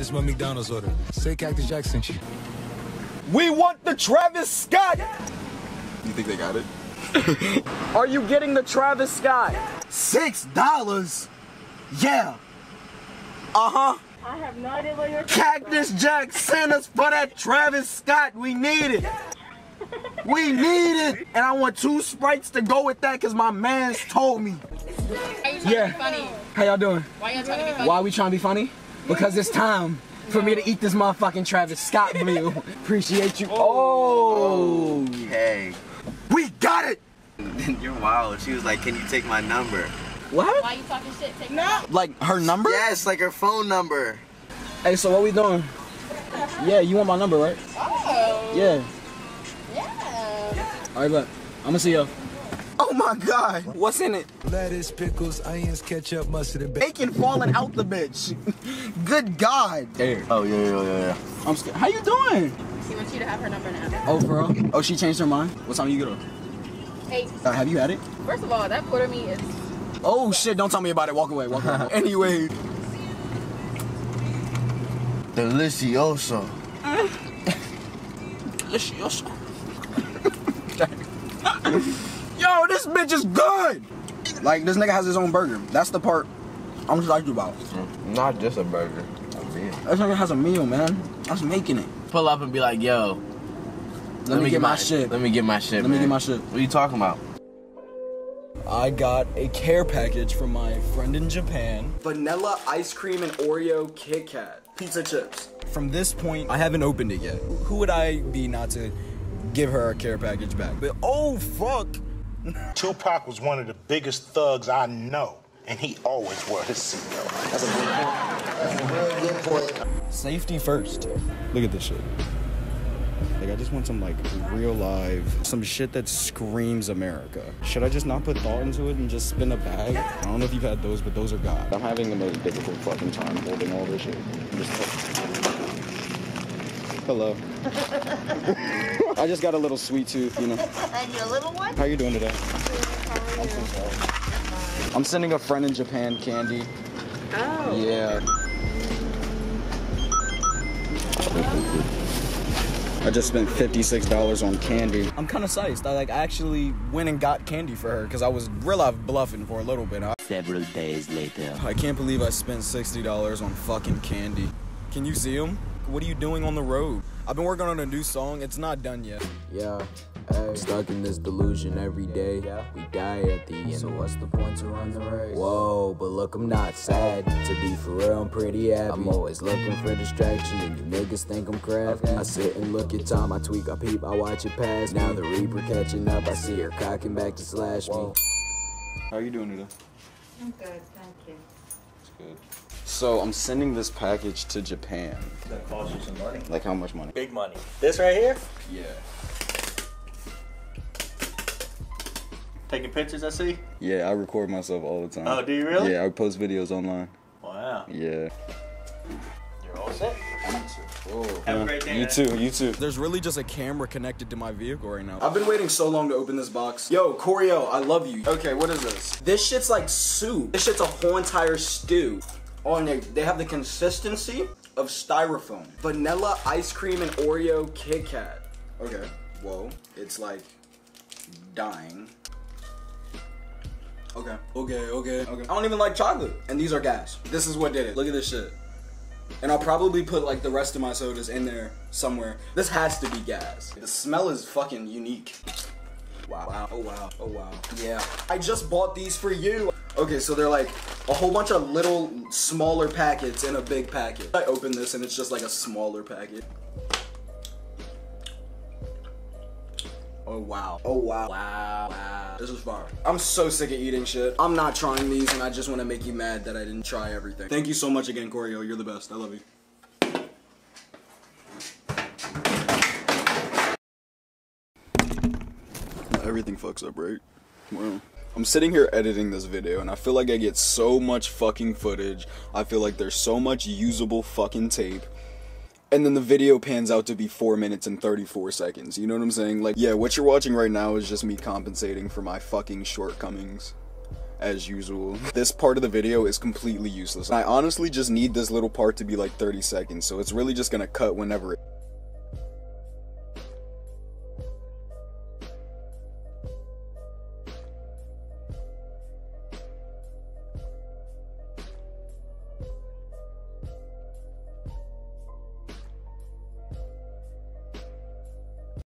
This is my McDonald's order. Say Cactus Jack sent you. We want the Travis Scott. You think they got it? Are you getting the Travis Scott? Six dollars? Yeah. Uh huh. I have no idea what you're Cactus Jack sent us for that Travis Scott. We need it. We need it. And I want two sprites to go with that because my man's told me. Are you trying Yeah. to funny? How y'all doing? Why are you trying to be funny? Why are we trying to be funny? Because it's time for me to eat this motherfucking Travis Scott meal. Appreciate you. Oh. Hey. We got it. You're wild. She was like, "Can you take my number?" What? Why you talking shit? Take no. Like her number? Yes, like her phone number. Hey, so what we doing? Yeah, you want my number, right? Oh. Yeah. Yeah. All right, look. I'm gonna see you. Oh my God. What's in it? Lettuce, pickles, onions, ketchup, mustard, and bacon. Bacon falling out the bitch. Good God. Hey. Oh yeah, yeah, yeah, yeah. I'm scared. How you doing? She wants you to have her number now. Oh, for real? Oh, she changed her mind? What time you get up? Hey, Uh, have you had it? first of all, that quarter meat is. Oh shit, don't tell me about it. Walk away, walk away. anyway. Delicioso. Delicious. Yo, this bitch is good. Like this nigga has his own burger. That's the part I'm excited about. Mm, not just a burger. A meal. This nigga has a meal, man. That's making it. Pull up and be like, yo, Let, me, get my, shit. Let me get my shit. Let me get my shit. What are you talking about? I got a care package from my friend in Japan. Vanilla ice cream and Oreo Kit Kat. Pizza chips. From this point, I haven't opened it yet. Who would I be not to give her a care package back? But oh fuck. Tupac was one of the biggest thugs I know, and he always wore his seatbelt. That's a good point. That's a real good point. Safety first. Look at this shit. Like I just want some like real live, some shit that screams America. Should I just not put thought into it and just spin a bag? I don't know if you've had those, but those are God. I'm having the most difficult fucking time holding all this shit. I'm just Hello. I just got a little sweet tooth, you know. And your little one? How you doing today? I'm so sorry. I'm sending a friend in Japan candy. Oh. Yeah. I just spent $56 on candy. I'm kind of psyched. I like actually went and got candy for her because I was real life bluffing for a little bit. I, Several days later. I can't believe I spent $60 on fucking candy. Can you see him? What are you doing on the road? I've been working on a new song. It's not done yet. Yeah, ay, stuck in this delusion every day. We die at the end. So what's the point to run the race? Whoa, but look, I'm not sad. To be for real, I'm pretty happy. I'm always looking for distraction, and you niggas think I'm crafty. I sit and look at time, I tweak, I peep, I watch it pass. Now the Reaper catching up, I see her cocking back to slash me. How are you doing today? I'm good, thank you. It's good. So I'm sending this package to Japan. That cost you some money. Like how much money? Big money. This right here? Yeah. Taking pictures, I see. Yeah, I record myself all the time. Oh, do you really? Yeah, I post videos online. Wow. Yeah. You're all set. Whoa. Have a great day, You man. too, you too. There's really just a camera connected to my vehicle right now. I've been waiting so long to open this box. Yo, Corio, I love you. Okay, what is this? This shit's like soup. This shit's a whole entire stew. Oh, and they, they have the consistency of styrofoam. Vanilla ice cream and Oreo Kit Kat. Okay, whoa. It's like dying. Okay, okay, okay, okay. I don't even like chocolate. And these are gas. This is what did it. Look at this shit. And I'll probably put like the rest of my sodas in there somewhere. This has to be gas. The smell is fucking unique. Wow. wow. Oh wow. Oh wow. Yeah. I just bought these for you. Okay, so they're like a whole bunch of little smaller packets in a big packet. I open this and it's just like a smaller packet. Oh wow. Oh wow. Wow. Wow. This is fire. I'm so sick of eating shit. I'm not trying these and I just want to make you mad that I didn't try everything. Thank you so much again, Corio. You're the best. I love you. Everything fucks up, right? Well, I'm sitting here editing this video and I feel like I get so much fucking footage. I feel like there's so much usable fucking tape. And then the video pans out to be 4 minutes and 34 seconds. You know what I'm saying? Like, yeah, what you're watching right now is just me compensating for my fucking shortcomings. as usual. This part of the video is completely useless. I honestly just need this little part to be like 30 seconds, so it's really just gonna cut whenever it